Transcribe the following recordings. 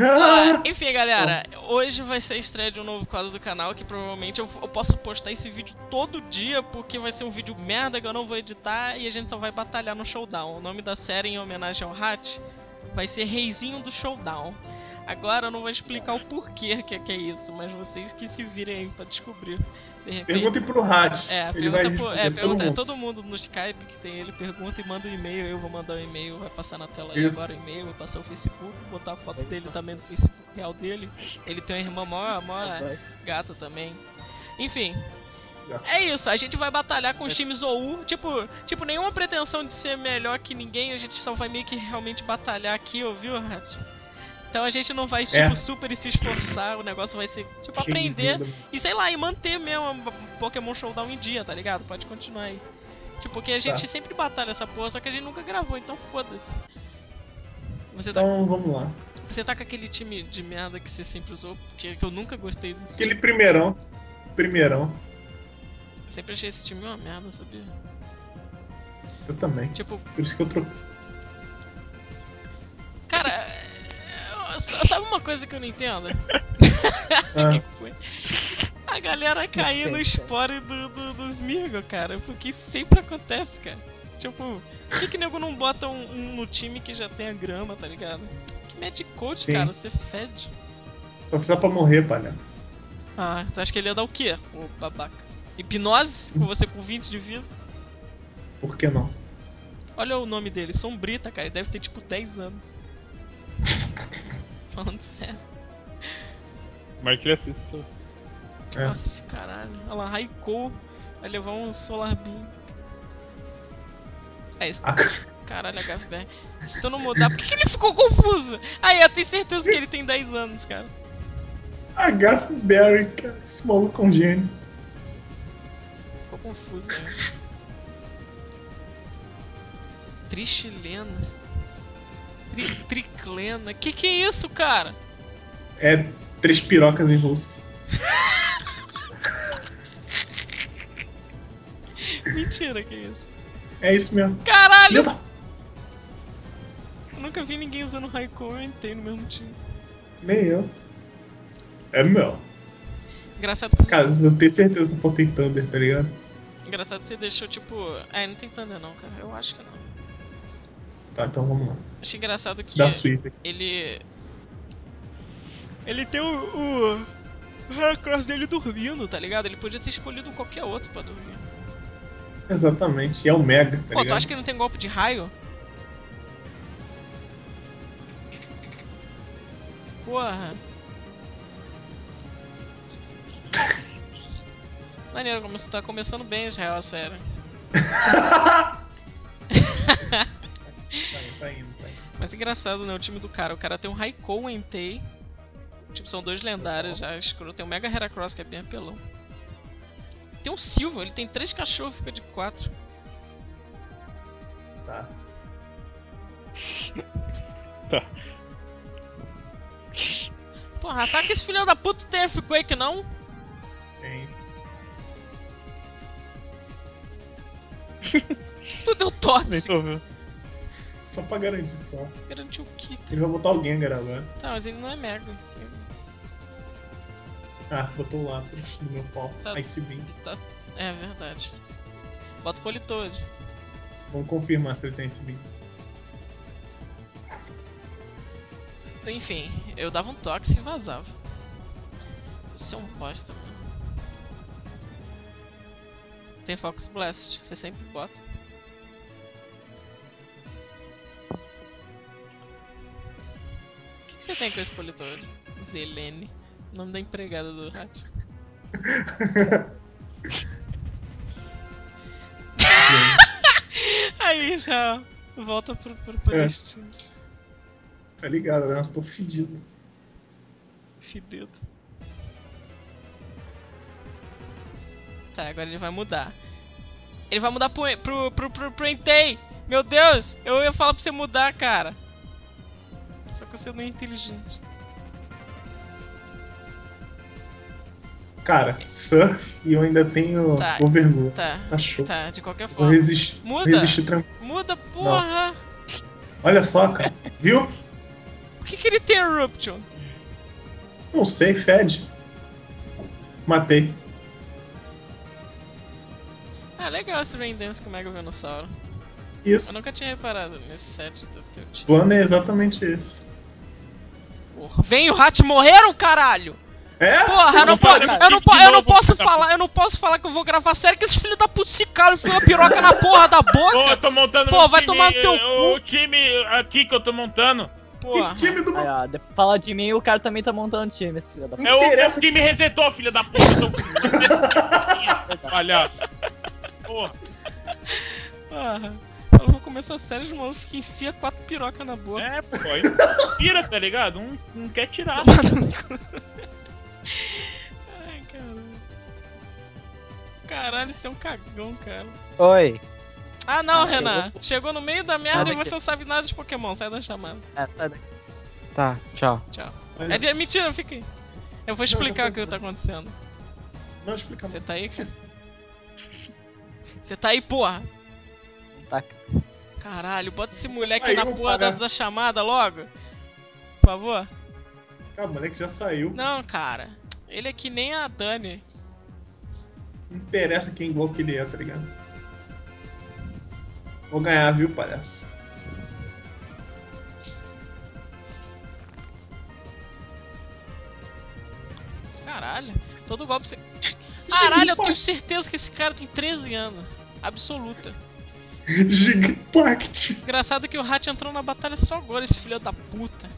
Ah, enfim, galera, hoje vai ser a estreia de um novo quadro do canal que provavelmente eu, eu, posso postar esse vídeo todo dia porque vai ser um vídeo merda que eu não vou editar e a gente só vai batalhar no Showdown. O nome da série em homenagem ao Hat vai ser Reizinho do Showdown. Agora eu não vou explicar o porquê que é, que é isso, mas vocês que se virem aí pra descobrir. De repente... Perguntem pro Hat. É, pergunta, pro, é, pergunta todo, todo mundo no Skype que tem ele, pergunta e manda um e-mail, eu vou mandar o um e-mail, vai passar na tela aí agora o e-mail, vou passar o Facebook, botar a foto dele também no Facebook real dele. Ele tem uma irmã mó, mó gata também. Enfim, é isso, a gente vai batalhar com os times OU, tipo, tipo, nenhuma pretensão de ser melhor que ninguém, a gente só vai meio que realmente batalhar aqui, ouviu, Hat? Então a gente não vai, tipo, é. super se esforçar, o negócio vai ser, tipo, aprender e sei lá, e manter mesmo Pokémon Showdown em dia, tá ligado? Pode continuar aí. Tipo, porque a gente tá. sempre batalha essa porra, só que a gente nunca gravou, então foda-se. Você tá... Então vamos lá. Você tá com aquele time de merda que você sempre usou, porque eu nunca gostei desse Aquele time. primeirão. Primeirão. Eu sempre achei esse time uma merda, sabia? Eu também. Tipo. Por isso que eu troquei. Sabe uma coisa que eu não entendo? Ah. A galera cair no spore do, do, dos Mirgo, cara. Porque isso sempre acontece, cara. Tipo, por que, que nego não bota um, um, no time que já tem a grama, tá ligado? Que Magic Coach, Sim. cara, você fede. Só precisa pra morrer, palhaço. Ah, tu acha que ele ia dar o quê, ô babaca? Hipnose? Com você com 20 de vida? Por que não? Olha o nome dele, Sombrita, cara. Ele deve ter tipo 10 anos. Falando sério. Mas que ele assiste. É. Nossa, caralho. Olha lá, Raikou vai levar um Solar Beam. É isso. Ah. Caralho, HFBR. Se tu não mudar, por que, que ele ficou confuso? Aí, eu tenho certeza que ele tem 10 anos, cara. HFBR, cara. Esse maluco é um gênio. Ficou confuso, né? Trichilena. Tri, triclena. Que que é isso, cara? É três pirocas em russo. Mentira, que é isso? É isso mesmo. Caralho! Eu nunca vi ninguém usando Raikou e Entei no mesmo time. Nem eu. É meu. Engraçado que Cara, eu tenho certeza que eu tem Thunder, tá ligado? Engraçado que você deixou tipo. É, não tem Thunder não, cara. Eu acho que não. Tá, então vamos lá. Achei engraçado que da Swift. ele. Ele tem o. o... Heracross dele dormindo, tá ligado? Ele podia ter escolhido qualquer outro pra dormir. Exatamente, e é o Mega, tá Pô, ligado? tu acha que não tem golpe de raio? Porra. Maneiro, como você tá começando bem, Israel, sério. Tá indo, tá indo. Mas engraçado, né? O time do cara. O cara tem um Raikou Entei. Tipo, são dois lendários já. Escuro. Tem um Mega Heracross que é bem apelão. Tem um Silva, ele tem três cachorros, fica de quatro. Tá. tá. Porra, ataca esse filho da puta tem Earthquake não? Tem. tu deu toque. Só pra garantir só. Garantir o quê? Ele vai botar o Gengar agora. Tá, mas ele não é mega. Ah, botou o lápis no meu pau. Tá, Ice Beam. Tá. É verdade. Bota o Politoad. Vamos confirmar se ele tem Ice Beam. Enfim, eu dava um toque e vazava. Isso é um bosta, mano. Tem Focus Blast, você sempre bota. Você tem com esse politor? Zelene. Nome da empregada do Hat. Aí já volta pro, pro Palestina. É. Tá ligado, né? Eu tô fedido. Fedido. Tá, agora ele vai mudar. Ele vai mudar pro, pro, pro, pro, pro Entei! Meu Deus! Eu ia falar pra você mudar, cara. Só que você não é inteligente. Cara, surf e eu ainda tenho Tá. overlord. Tá, Tá show. tá, de qualquer Vou forma. resistir. Muda. Resistir tranquilo. Muda, porra! Olha só, cara. Viu? Por que, que ele tem Eruption? Não sei, fede. Matei. Ah, legal esse Rain Dance com o Mega Venossauro. Eu Isso. nunca tinha reparado nesse set do teu O time. plano é exatamente esse. Porra, vem o Hat morreram, caralho! É? Porra, eu não, po eu não, po eu não posso filho falar, eu não posso falar que eu vou gravar sério que esse filho da puta se e enfia uma piroca na porra da Pô, eu boca! tô montando Pô, meu vai time, tomar no teu o, o time aqui que eu tô montando. Porra. Que time do Aí, ó, fala de mim, o cara também tá montando time, esse filho da puta. É o interessa. que me resetou, filha da puta. Eu tô... Palhaço. Porra. Porra. Vou começar sério de maluco que enfia quatro pirocas na boca. É, pô. aí Tira, tá ligado? Um, um quer tirar. Ai, caralho. Caralho, isso é um cagão, cara. Oi. Ah não, Ah, Renan. Chegou no meio da merda Sai e você não sabe nada de Pokémon. Sai da chamada. É, sai daqui. Tá, tchau. Tchau. É de... Mentira, fica aí. Eu vou explicar já o que tá acontecendo. Não explica Você tá aí, cara? Você tá aí, porra? Tá. Caralho, bota esse moleque saiu, na porra da, da chamada logo. Por favor. Cara, o moleque já saiu. Não, cara. Ele é que nem a Dani. Não interessa quem igual que ele é, tá ligado? Vou ganhar, viu, palhaço? Caralho. Todo golpe você. Caralho, eu tenho certeza que esse cara tem 13 anos. Absoluta. Gigapact! Engraçado que o Hat entrou na batalha só agora, esse filho da puta.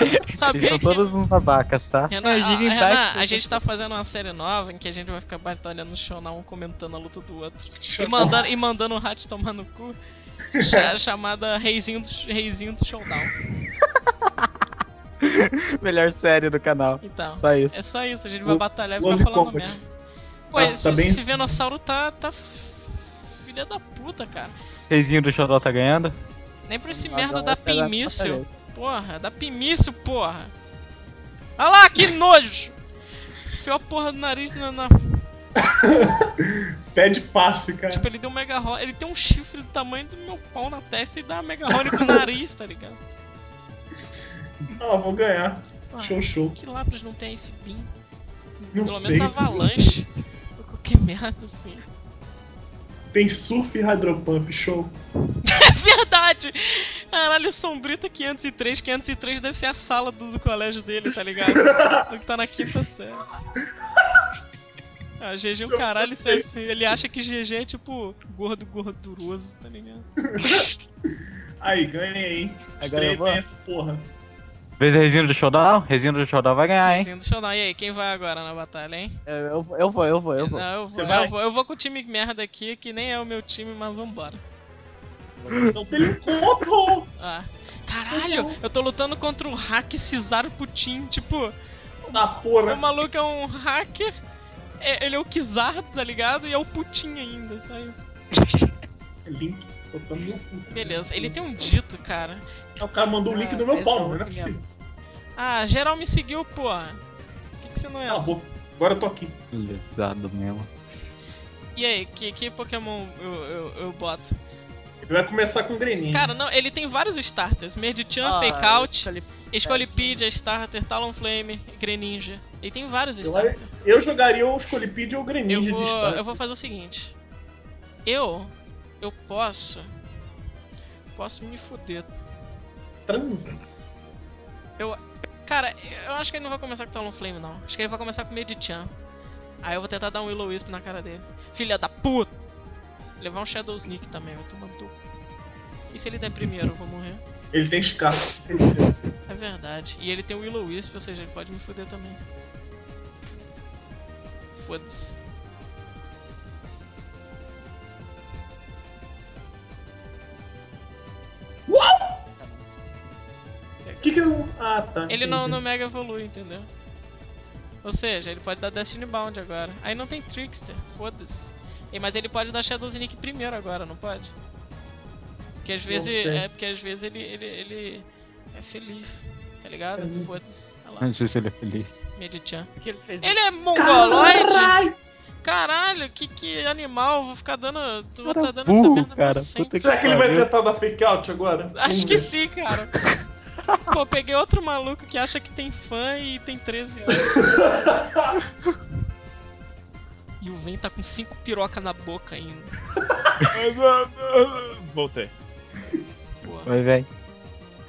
Eles Sabia são que. todos uns babacas, tá? Renan, É, a, Giga Renan, Impact, a gente tá fazendo uma série nova em que a gente vai ficar batalhando no Shonan, um comentando a luta do outro. E mandando, e mandando o Hat tomar no cu. cha- chamada Reizinho do, Reizinho do Showdown. Melhor série do canal. Então, Só isso. é só isso, a gente vai batalhar e ficar Close falando merda. Pô, Tá- esse, tá bem- esse Venossauro tá, tá. Filha da puta, cara. Reizinho do Xodó tá ganhando? Nem pra esse merda da pegar Pimício. Porra, da Pimício, porra. Olha lá, que nojo! Enfiou a porra do nariz na. na- Fede fácil, cara. Tipo, ele deu um mega ro- Ele tem um chifre do tamanho do meu pau na testa e dá uma mega role com o nariz, tá ligado? Ah, vou ganhar. Ah, Show, show. Que Lapras não tem esse pin? Pelo sei. menos avalanche. Ou qualquer merda assim. Tem surf e hydropump, show. É verdade! Caralho, Sombrita 503. 503 deve ser a sala do, do colégio dele, tá ligado? Do que tá na quinta série. Ah, GG é um caralho, isso é- ele acha que GG é tipo gordo gorduroso, tá ligado? Aí, ganhei, hein? Aí ganhou, essa porra. Vez o Reizinho do Showdown? Reizinho do Showdown vai ganhar, hein? Deixa eu dar. E aí, quem vai agora na batalha, hein? Eu, eu, vou, eu vou, eu vou, eu vou. Não, eu vou, eu vou, eu vou com o time merda aqui, que nem é o meu time, mas vambora. Não tem encontro! Ah. Caralho, eu tô lutando contra o hack Cesaro Putin, tipo, Na o porra. maluco é um hacker, é- ele é o Kizar, tá ligado? E é o Putin ainda, só isso. Link. Botando no cu. Beleza, ele tem um dito, cara. Ah, O cara mandou o link Ah, no meu esse pau, é o Não é possível. Ah, geral me seguiu, porra. Por que, que você não Cala a é? boca. Agora eu tô aqui. Lesado mesmo. E aí, que, que Pokémon eu, eu, eu boto? Ele vai começar com Greninho. Cara, não, ele tem vários starters. Merdichan, Ah, Fake Out, Escolipedia, Starter, Talonflame, Greninja. Ele tem vários Eu, starters. eu jogaria o Scolipede ou o Eu Greninja de vou, start. eu vou fazer o seguinte. Eu, eu posso, posso me fuder. Transa. Cara, eu acho que ele não vai começar com Talonflame não. Acho que ele vai começar com Medichan. Aí eu vou tentar dar um Willow Wisp na cara dele. Filha da puta! Levar um Shadow Sneak também, vai tomar cu. E se ele der primeiro, eu vou morrer? Ele tem Scar. É verdade. E ele tem o Willow Wisp, ou seja, ele pode me fuder também. Foda-se. Que que ele... Ah, tá. Ele não, não mega evolui, entendeu? Ou seja, ele pode dar Destiny Bound agora. Aí não tem Trickster, foda-se. E, Mas ele pode dar Shadow Sneak primeiro agora, não pode? Porque às vezes. É porque às vezes ele, ele, ele é feliz. Tá ligado? Foda-se. Olha lá. Deixa ele feliz. Medichan. Que ele fez? Ele é mongoloide? Caralho! Caralho, que, que animal. Vou ficar dando. Tu vou Cara tá dando essa burro, merda pra cara. Será que ele vai tentar dar fake out agora? Acho que sim, cara. Pô, peguei outro maluco que acha que tem fã e tem 13 anos. E o Ven tá com 5 piroca na boca ainda. Voltei. Pô. Vai, velho.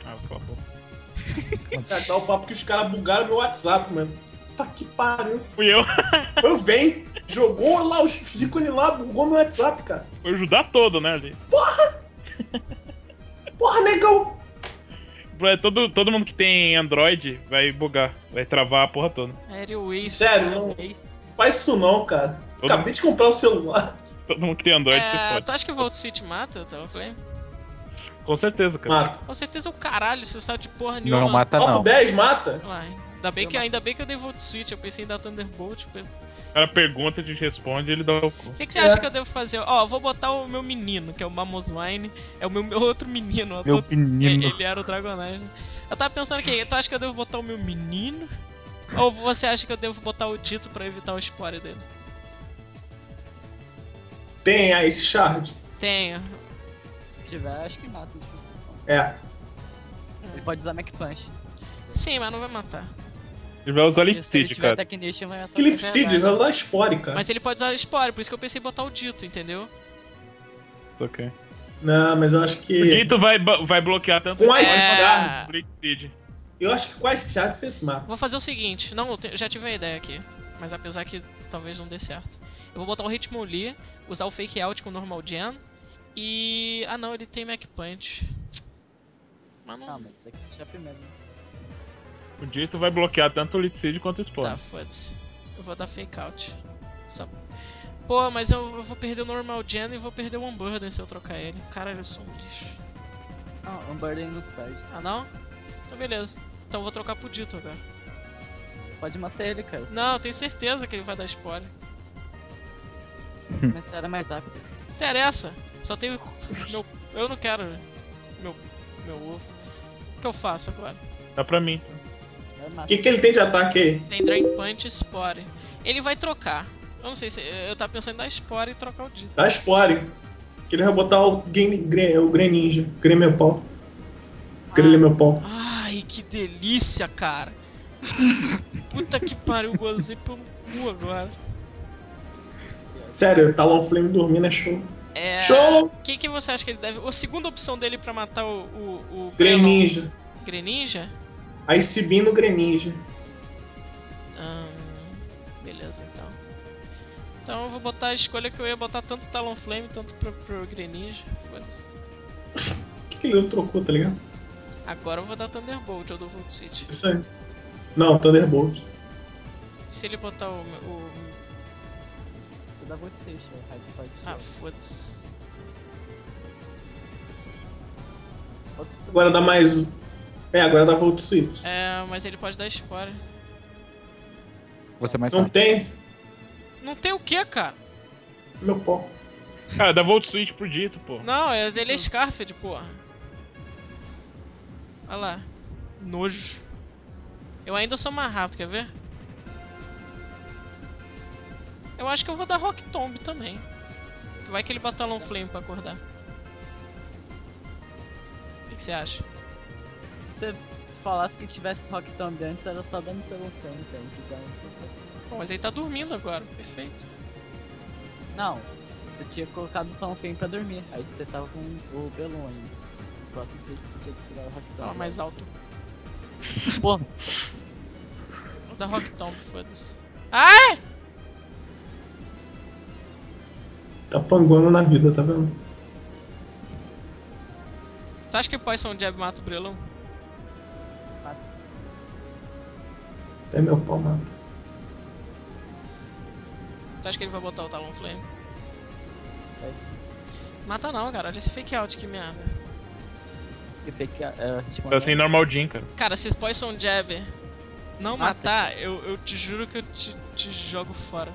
Ah, por favor. Cara, dá o papo que os caras bugaram meu WhatsApp, mano. Tá que pariu. Fui eu. Eu venho, jogou lá os ícones lá, bugou meu WhatsApp, cara. Foi ajudar todo, né, ali. Porra, negão! Todo, todo mundo que tem Android vai bugar. Vai travar a porra toda. Airways. Sério, não faz isso não, cara. Todo- Acabei de comprar o celular. Todo mundo que tem Android se É, pode. tu acha que o Volt Switch mata o Talonflame? Com certeza, cara. Mata. Com certeza o caralho, você sabe de porra nenhuma. Não mata Top não. 10 mata? Uai, ainda bem, que, ainda bem que eu dei Volt Switch, eu pensei em dar Thunderbolt. O O cara pergunta, a gente responde e ele dá o cu. que, que você É. acha que eu devo fazer? Ó, eu vou botar o meu menino, que é o Mamoswine. É o meu, meu outro menino. Eu Meu tô- menino. Ele era o Dragonage. Eu tava pensando aqui, tu acha que eu devo botar o meu menino? Ou você acha que eu devo botar o Dito pra evitar o spore dele? Tem a Ice Shard. Tenho. Se tiver, acho que mata. tipo. É. Ele pode usar Mac Punch. Sim, mas não vai matar. Ele vai usar Leaf se ele Seed, tiver cara. Technician, vai matar. Clip também. Seed, vai dar Spore, cara. Mas ele pode usar spore, por isso que eu pensei em botar o Dito, entendeu? Ok. Não, mas eu acho O que. Dito vai, vai bloquear tanto Com Ice É. Shard. Leaf Seed. Eu acho que com a Ice Shard você mata. Vou fazer o seguinte, não, eu te- já tive uma ideia aqui, mas apesar que talvez não dê certo. Eu vou botar o Hitmonlee, usar o Fake Out com o Normal Gen, e... Ah não, ele tem Mac Punch. Mas não... Não, mas isso aqui já é primeiro, né? O Dito vai bloquear tanto o Seed quanto o Spawn. Tá, foda-se. Eu vou dar Fake Out. Só... Pô, mas eu, eu vou perder o Normal Gen e vou perder o Unburden se eu trocar ele. Caralho, eu sou um lixo. Não, o Unburden nos perde. Ah não? Então beleza. Então eu vou trocar pro Dito agora. Pode matar ele, cara. Não, eu tenho certeza que ele vai dar spoiler. Mas você era mais rápido. interessa. Só tenho meu. Eu não quero meu meu ovo. O que eu faço agora? Dá pra mim. O que, que ele tem de ataque aí? Tem Drain Punch e Spore. Ele vai trocar. Eu não sei se. Eu tava pensando em dar Spore e trocar o Dito. Dá Spore. Que ele vai botar o, game, o Greninja. Gremepau. Gremepau. Ai, que delícia, cara. Puta que pariu, gozei pelo cu agora. Sério, Talonflame dormindo é show. É. Show! O que, que você acha que ele deve. A segunda opção dele pra matar o. o, o Greninja. Greninja? Aí Sibin no Greninja. Ahn, beleza, então. Então eu vou botar a escolha que eu ia botar tanto Talonflame, tanto pro, pro Greninja. Foda-se. O que, que ele não trocou, tá ligado? Agora eu vou dar Thunderbolt, eu dou Volt Switch. Isso aí. Não, Thunderbolt. E se ele botar o. o Você dá Volt Sage, é ah, foda-se. Agora dá mais. É, agora dá Volt Switch. É, mas ele pode dar Spore. Você mais Não sabe. tem. Não tem o que, cara? Meu pau. Cara, dá Volt Switch pro Dito, pô. Não, é dele é Scarfed, porra. Olha lá. Nojo. Eu ainda sou mais rápido, quer ver? Eu acho que eu vou dar Rock Tomb também. Vai que ele bota Talon Flame pra acordar. O que, que você acha? Se você falasse que tivesse Rock Tomb antes, era só dando pelo tempo, cara. Não quiser. Bom, mas ele tá dormindo agora, perfeito. Não, você tinha colocado o Tom Flame pra dormir. Aí você tava com o Belon ainda. O próximo que você podia tirar o Rock Tomb. Fala mais alto. Porra, Vou dar Rock Tomb, foda-se. Ah! Tá panguando na vida, tá vendo? Tu acha que o Poison Jab mata o Brelão? Até meu pau mata. Tu acha que ele vai botar o Talon Flame? Sai. Mata não, cara. Olha esse fake out, que merda. Que fake. É, tipo, Tá sem normal Jin, cara. Cara, se esse Poison Jab não Mata. matar, eu, eu te juro que eu te, te jogo fora.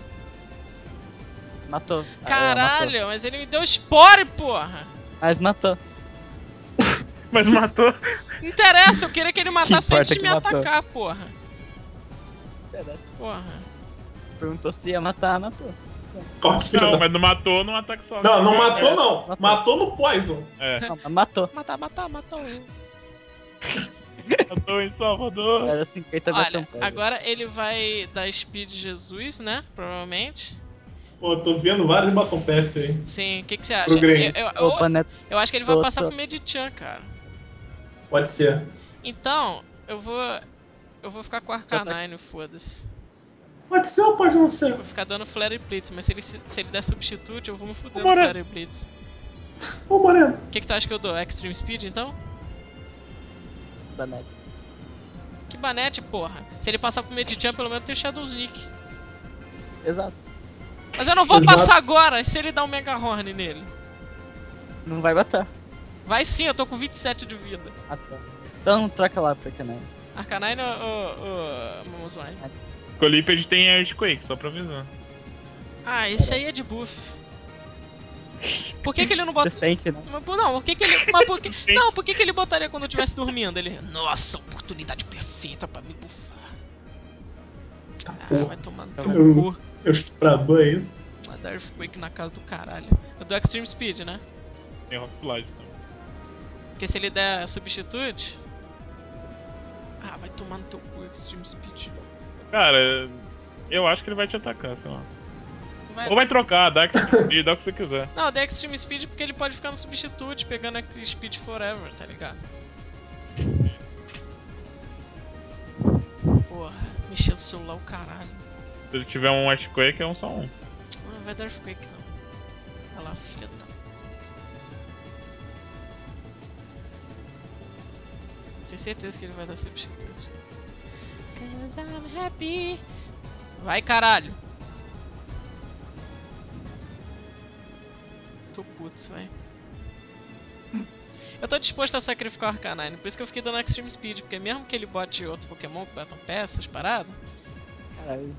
Matou. Ah, é, Caralho, mas ele me deu spore, porra! matou. Mas matou. Mas matou. Não interessa, eu queria que ele matasse importa antes de que me matou. atacar, porra. Porra. Você perguntou se ia matar, matou. Não, mas não matou no ataque só. Não, não matou É, não. matou. Matou no Poison. É, Não, mas matou. Matar, matar, matar eu. matou em Salvador. Era 50 Olha, agora ele vai dar speed Jesus, né? Provavelmente. Pô, eu tô vendo vários batom PS aí. Sim, o que, que você acha? Eu, eu, eu, Opa, né? eu acho que ele vai Tô- passar tô- pro Medichan, cara. Pode ser. Então, eu vou. Eu vou ficar com o Arcanine, foda-se. Pode ser ou pode não ser? Vou ficar dando Flare Blitz, mas se ele, se ele der substitute, eu vou me fuder no. Flare Blitz. Ô, Moreno. O que, que tu acha que eu dou? Extreme Speed então? Banete. Que banete, porra. Se ele passar pro Medichan, pelo menos tem Shadow Sneak. Exato. Mas eu não vou Exato. passar agora, e se ele dar um Mega Horn nele? Não vai matar. Vai sim, eu tô com 27 de vida. Ah, tá. Então troca lá pra canal. Arcanine ou, ou, ou Mamoswine? Coliped tem Earthquake, só pra avisar. Ah, esse aí é de buff. Por que, que ele não bota. Você sente, né? Mas, não, por que, que ele. Mas por que. Não, por que, que ele botaria quando eu estivesse dormindo? Ele. Nossa, oportunidade perfeita pra me buffar. Ah, porra. vai tomar no Eu- teu cu. Eu estuprador é isso? Vai dar Earthquake na casa do caralho. Eu dou Extreme Speed, né? Tem Rock Slide também. Porque se ele der substitute. Ah, vai tomar no teu cu Extreme Speed. Cara, eu acho que ele vai te atacar, sei lá. Vai- Ou vai trocar, dá que você dá o que você quiser. Não, dei Extreme Speed porque ele pode ficar no substitute, pegando Extreme Speed Forever, tá ligado? Porra, mexendo o celular o caralho. Se ele tiver um Earthquake, é um só um. Não vai dar Earthquake não. Olha lá, filha da Tenho certeza que ele vai dar substitute. Cause I'm happy. Vai caralho! Tô puto, vai. Eu tô disposto a sacrificar o Arcanine, por isso que eu fiquei dando Extreme Speed, porque mesmo que ele bote outro Pokémon que botam peças, paradas, Caralho.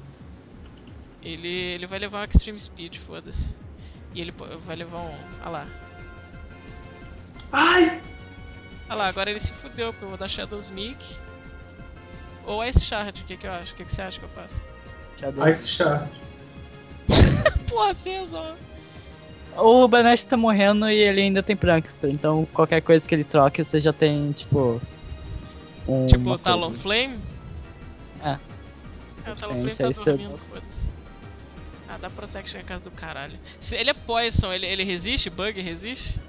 ele, ele vai levar um Extreme Speed, foda-se. E ele vai levar um. Ah lá. Ah lá, agora ele se fudeu, porque eu vou dar Shadow Sneak. Ou Ice Shard, o que, que eu acho? O que, que você acha que eu faço? Shadow. Ice Shard. Porra, você resolve. O Banete tá morrendo e ele ainda tem Prankster, então qualquer coisa que ele troque, você já tem, tipo. Um, Tipo, uma Talon coisa. Flame? É. É, o Talon Diferente, Flame aí tá dormindo, foda-se. Ah, dá Protection em casa do caralho. Se ele é Poison, ele, ele resiste? Bug resiste?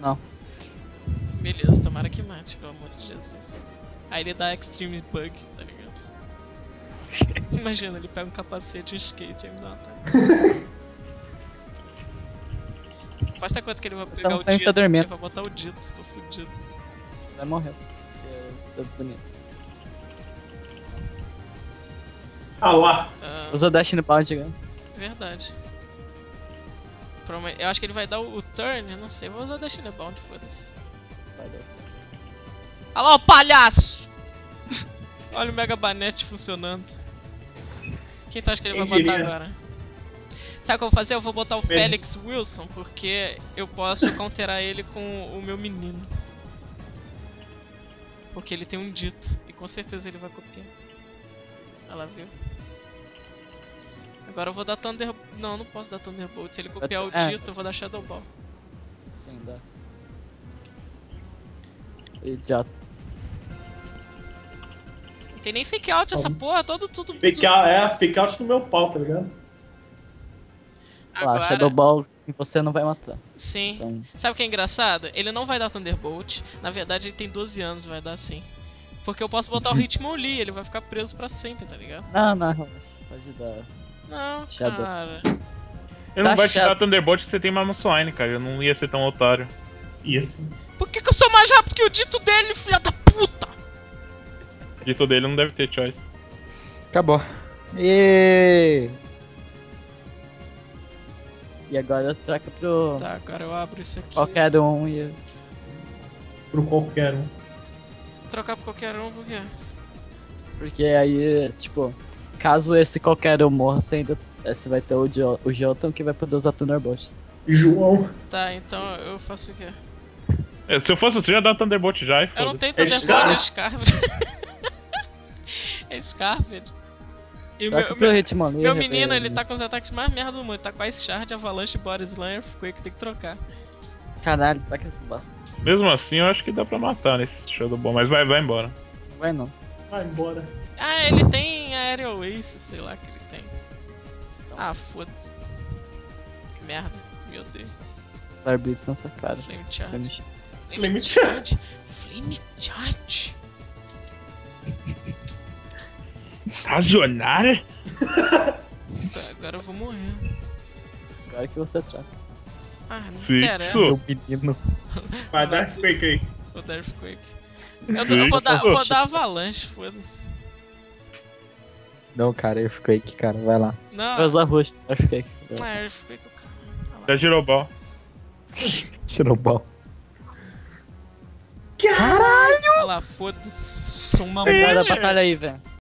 Não. Beleza, tomara que mate, pelo amor de Jesus. Aí ele dá Extreme Bug, tá ligado? Imagina, ele pega um capacete e um skate e me dá um ataque. Aposta quanto que ele vai pegar Então, o tá- tá Dito. dormindo. Ele vai botar o Dito, tô fudido. Vai morrer. Porque Isso é bonito. Ah lá. Ah, Usa Dash no Bound, né? verdade. Eu acho que ele vai dar o, o turn, eu não sei. Vou usar China Bound, foda-se. Vai dar. Olha lá o palhaço! Olha o Mega Banete funcionando. Quem tu acha que ele Quem vai botar agora? Sabe o que eu vou fazer? Eu vou botar o Bem. Félix Wilson, porque eu posso counterar ele com o meu menino. Porque ele tem um dito, e com certeza ele vai copiar. Olha lá, viu? Agora eu vou dar Thunder... Não, não posso dar Thunderbolt. Se ele copiar o É. dito, eu vou dar Shadow Ball. Sim, dá. Idiota. Não tem nem fake out essa porra, todo tudo. Fake tudo... out, é, fake out no meu pau, tá ligado? Lá, Agora, Shadow Ball em você não vai matar. sim. Então, Sabe o que é engraçado? Ele não vai dar Thunderbolt. Na verdade, ele tem 12 anos, vai dar sim. Porque eu posso botar o Hitmonlee, ele vai ficar preso pra sempre, tá ligado? não, não. Pode dar. Não, Shadow. cara. Ele não Tá vai te dar Thunderbolt se você tem Mamoswine, cara. Eu não ia ser tão otário. Isso. Por que, que eu sou mais rápido que o dito dele, filha da puta? Dito dele não deve ter choice. Acabou. E... e agora troca pro Tá, agora eu abro isso aqui. qualquer um e. Pro qualquer um. Trocar pra qualquer um, por quê? Porque aí, tipo, caso esse qualquer um morra, você ainda você vai ter o, Jo- o Jotun que vai poder usar Thunderbolt. João. Tá, então eu faço o quê? É, Se eu fosse você, eu ia dar Thunderbolt já e Eu não tenho É Thunderbolt, é Scarvet. é Scarvet. E o meu, que o meu, Hitmonlee meu é- menino, é- ele tá com os ataques mais merda do mundo. Tá com Ice Shard, Avalanche, Body Slam, Earthquake, tem que trocar. Caralho, tá com essa bosta. Mesmo assim, eu acho que dá pra matar nesse show do bom, mas vai, vai embora. Vai não. Vai embora. Ah, ele tem Aerial Ace, sei lá que ele tem. Ah, foda-se. Que merda, meu Deus. Firebeats são sacados. Flame Charge. Flame Charge. Flame Charge. Razonar? Agora eu vou morrer. Agora que você trata. Ah, não Fixo. interessa. Meu menino. Vai dar fake aí. Vou dar Earthquake. Eu, eu vou, dar, vou dar Avalanche, foda-se. Não, cara, Earthquake, cara, vai lá. Não, Vai usar rosto, é. ah, Earthquake o cara. Já girou bal. Tirou o pau. Olha lá, foda-se. Sou uma Vai da batalha aí, velho.